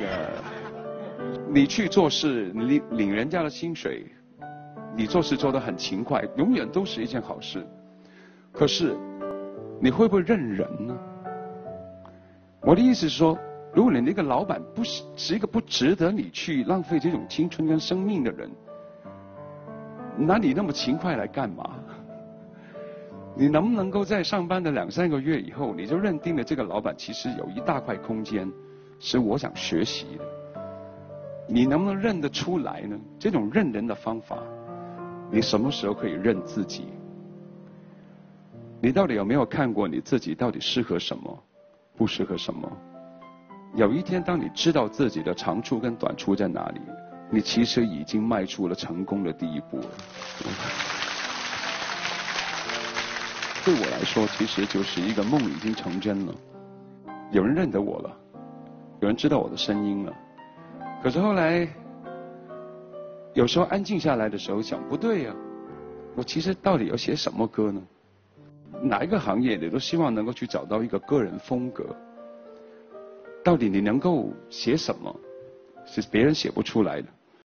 个，你去做事，你领人家的薪水，你做事做得很勤快，永远都是一件好事。可是，你会不会认人呢？我的意思是说，如果你那个老板不是是一个不值得你去浪费这种青春跟生命的人，那你那么勤快来干嘛？你能不能够在上班的两三个月以后，你就认定了这个老板其实有一大块空间是我想学习的？你能不能认得出来呢？这种认人的方法，你什么时候可以认自己？你到底有没有看过你自己到底适合什么，不适合什么？有一天，当你知道自己的长处跟短处在哪里，你其实已经迈出了成功的第一步了。对我来说，其实就是一个梦已经成真了。有人认得我了，有人知道我的声音了。可是后来，有时候安静下来的时候，想不对呀，我其实到底要写什么歌呢？哪一个行业你都希望能够去找到一个个人风格。到底你能够写什么，是别人写不出来的。